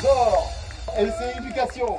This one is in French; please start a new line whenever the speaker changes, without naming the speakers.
encore LC Éducation.